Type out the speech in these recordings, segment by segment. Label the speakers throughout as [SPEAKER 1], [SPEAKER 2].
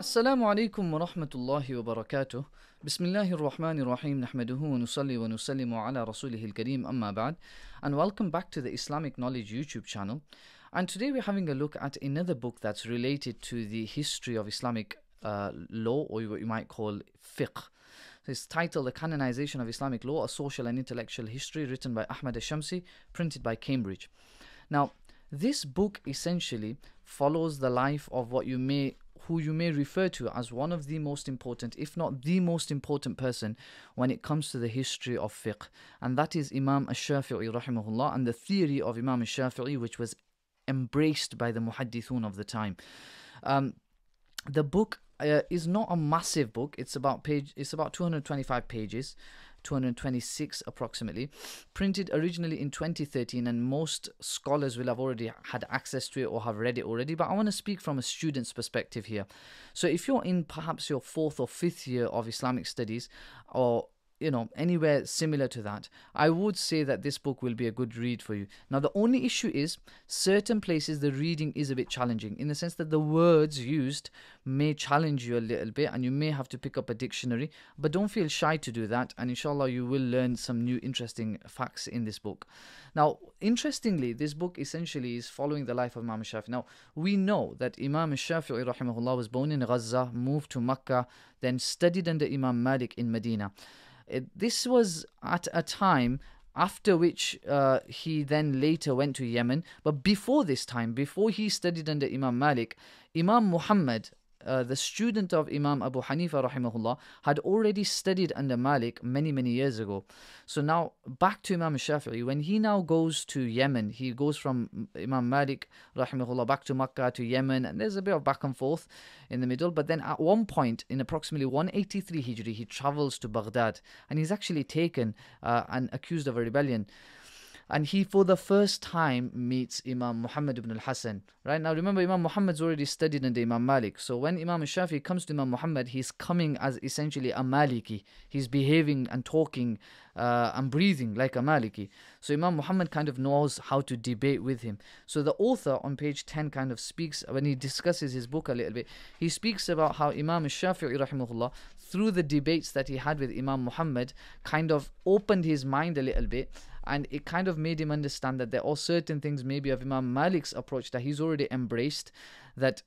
[SPEAKER 1] السلام عليكم ورحمة الله وبركاته. بسم الله الرحمن الرحيم. نحمده ونصلي ونسلم على رسوله الكريم. أما بعد and welcome back to the Islamic Knowledge YouTube channel. And today we're having a look at another book that's related to the history of Islamic uh, law or what you might call fiqh it's titled The Canonization of Islamic Law, A Social and Intellectual History, written by Ahmed Shamsy, printed by Cambridge. Now, this book essentially follows the life of what you may who you may refer to as one of the most important, if not the most important person when it comes to the history of fiqh. And that is Imam al-Shafi'i rahimahullah and the theory of Imam al-Shafi'i which was embraced by the muhaddithun of the time. Um, the book uh, is not a massive book. It's about page. It's about 225 pages, 226 approximately. Printed originally in 2013, and most scholars will have already had access to it or have read it already. But I want to speak from a student's perspective here. So if you're in perhaps your fourth or fifth year of Islamic studies, or you know anywhere similar to that i would say that this book will be a good read for you. Now the only issue is certain places the reading is a bit challenging in the sense that the words used may challenge you a little bit and you may have to pick up a dictionary but don't feel shy to do that and inshallah you will learn some new interesting facts in this book. Now interestingly this book essentially is following the life of imam shafi now we know that imam shafi'i rahimahullah was born in gaza moved to makkah then studied under imam malik in medina this was at a time after which uh, he then later went to Yemen. But before this time, before he studied under Imam Malik, Imam Muhammad uh, the student of Imam Abu Hanifa rahimahullah had already studied under Malik many many years ago. So now back to Imam Shafi'i when he now goes to Yemen, he goes from Imam Malik rahimahullah back to Makkah to Yemen and there's a bit of back and forth in the middle but then at one point in approximately 183 Hijri he travels to Baghdad and he's actually taken uh, and accused of a rebellion and he for the first time meets Imam Muhammad ibn al-Hasan. Right now, remember Imam Muhammad's already studied under Imam Malik. So when Imam Shafi comes to Imam Muhammad, he's coming as essentially a Maliki. He's behaving and talking uh, and breathing like a Maliki. So Imam Muhammad kind of knows how to debate with him. So the author on page 10 kind of speaks, when he discusses his book a little bit, he speaks about how Imam Shafi'i rahimahullah, through the debates that he had with Imam Muhammad, kind of opened his mind a little bit and it kind of made him understand that there are certain things maybe of Imam Malik's approach that he's already embraced that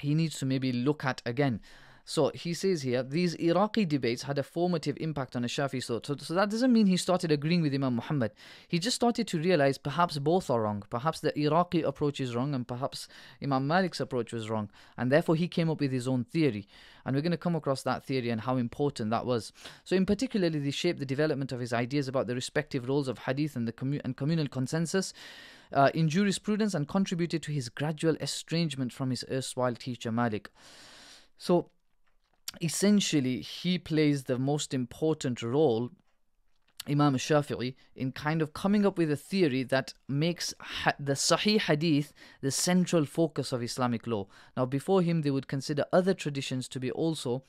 [SPEAKER 1] he needs to maybe look at again. So he says here, these Iraqi debates had a formative impact on Shafi thought. So, so that doesn't mean he started agreeing with Imam Muhammad. He just started to realize perhaps both are wrong. Perhaps the Iraqi approach is wrong and perhaps Imam Malik's approach was wrong. And therefore he came up with his own theory. And we're going to come across that theory and how important that was. So in particularly, they shaped the development of his ideas about the respective roles of hadith and the commu- and communal consensus. Uh, in jurisprudence and contributed to his gradual estrangement from his erstwhile teacher Malik. So, essentially he plays the most important role Imam Shafi'i in kind of coming up with a theory that makes ha- the Sahih Hadith the central focus of Islamic law. Now, before him, they would consider other traditions to be also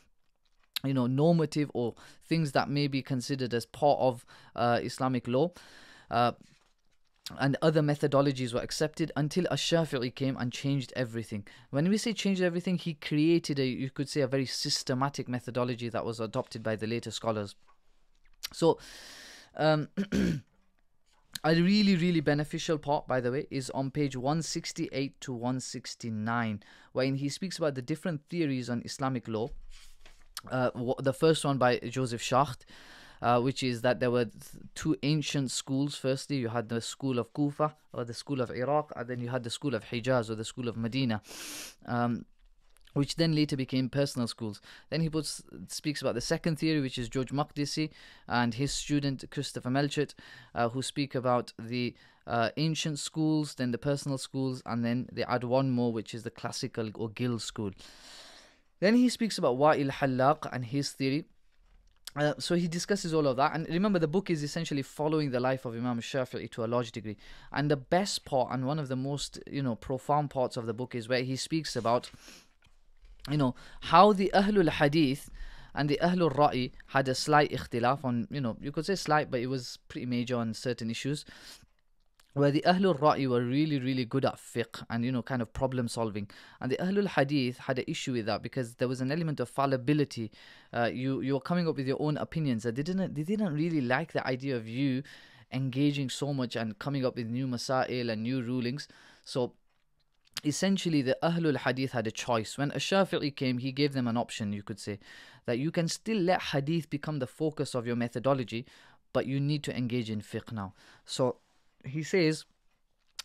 [SPEAKER 1] you know normative or things that may be considered as part of uh, Islamic law. Uh, and other methodologies were accepted until Ash-Shafi'i came and changed everything. When we say changed everything, he created a, you could say, a very systematic methodology that was adopted by the later scholars. So, um, a really, really beneficial part, by the way, is on page 168 to 169, wherein he speaks about the different theories on Islamic law. Uh, the first one by Joseph Schacht, uh, which is that there were two ancient schools. Firstly, you had the school of Kufa or the school of Iraq, and then you had the school of Hijaz or the school of Medina. Um, which then later became personal schools. Then he puts speaks about the second theory, which is George Makdisi and his student Christopher Melchert, uh, who speak about the uh, ancient schools, then the personal schools, and then they add one more, which is the classical or guild school. Then he speaks about Wa'il Hallaq and his theory, uh, so he discusses all of that, and remember, the book is essentially following the life of Imam Shafi'i to a large degree. And the best part, and one of the most you know profound parts of the book, is where he speaks about, you know, how the Ahlul Hadith and the Ahlul Ra'i had a slight ikhtilaf on, you know, you could say slight, but it was pretty major on certain issues where the Ahlul Ra'i were really, really good at fiqh and, you know, kind of problem solving. And the Ahlul Hadith had an issue with that because there was an element of fallibility. Uh, you, you were coming up with your own opinions. They didn't, they didn't really like the idea of you engaging so much and coming up with new masail and new rulings. So essentially the Ahlul Hadith had a choice. When Ash-Shafi'i came, he gave them an option, you could say, that you can still let Hadith become the focus of your methodology, but you need to engage in fiqh now. So he says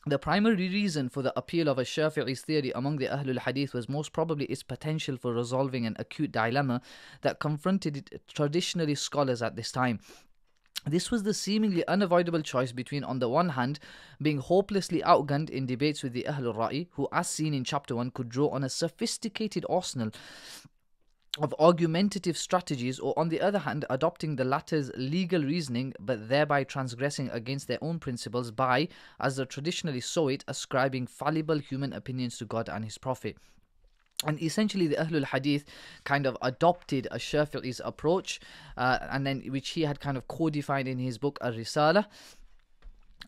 [SPEAKER 1] the primary reason for the appeal of a Shafi'i's theory among the Ahlul Hadith was most probably its potential for resolving an acute dilemma that confronted traditionally scholars at this time. This was the seemingly unavoidable choice between, on the one hand, being hopelessly outgunned in debates with the Ahlul Ra'i, who, as seen in chapter 1, could draw on a sophisticated arsenal of argumentative strategies, or on the other hand, adopting the latter's legal reasoning but thereby transgressing against their own principles by, as they traditionally saw it, ascribing fallible human opinions to God and His Prophet. And essentially, the Ahlul Hadith kind of adopted a Shafi'i's approach, uh, and then which he had kind of codified in his book Al Risala.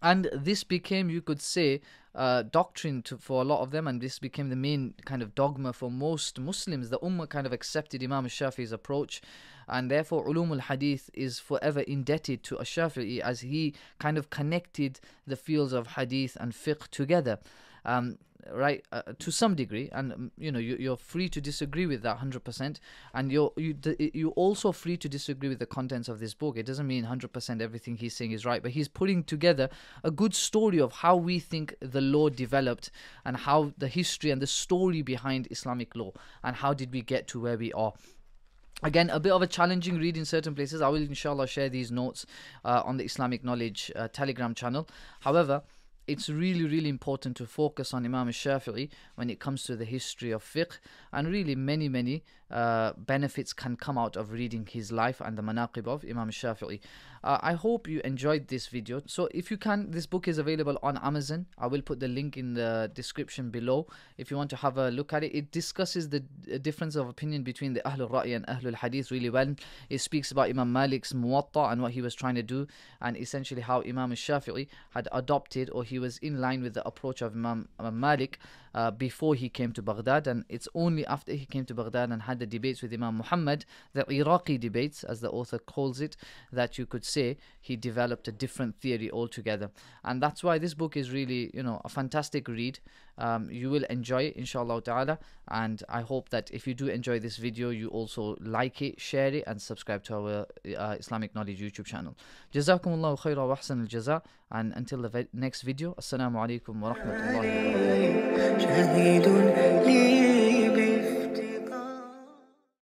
[SPEAKER 1] And this became, you could say, uh, doctrine to, for a lot of them, and this became the main kind of dogma for most Muslims. The Ummah kind of accepted Imam Shafi'i's approach, and therefore Ulum al Hadith is forever indebted to Shafi'i as he kind of connected the fields of Hadith and fiqh together. Um, right uh, to some degree and um, you know you, you're free to disagree with that 100% and you're you you're also free to disagree with the contents of this book it doesn't mean 100% everything he's saying is right but he's putting together a good story of how we think the law developed and how the history and the story behind islamic law and how did we get to where we are Again, a bit of a challenging read in certain places. I will, inshallah, share these notes uh, on the Islamic Knowledge uh, Telegram channel. However, it's really, really important to focus on Imam Shafi'i when it comes to the history of fiqh, and really many, many uh, benefits can come out of reading his life and the manaqib of Imam Shafi'i. Uh, I hope you enjoyed this video. So if you can, this book is available on Amazon. I will put the link in the description below if you want to have a look at it. It discusses the difference of opinion between the Ahlul Ra'i and Ahlul Hadith really well. It speaks about Imam Malik's Muwatta and what he was trying to do, and essentially how Imam Shafi'i had adopted or he was in line with the approach of Imam Malik uh, before he came to Baghdad, and it's only after he came to Baghdad and had the debates with Imam Muhammad, the Iraqi debates, as the author calls it, that you could say he developed a different theory altogether. And that's why this book is really, you know, a fantastic read. Um, you will enjoy it, inshallah ta'ala. And I hope that if you do enjoy this video, you also like it, share it, and subscribe to our uh, Islamic Knowledge YouTube channel. Jazakumullahu khaira wa ahsan al jaza. And until the next video, Assalamu alaikum wa rahmatullahi
[SPEAKER 2] مجاهد لي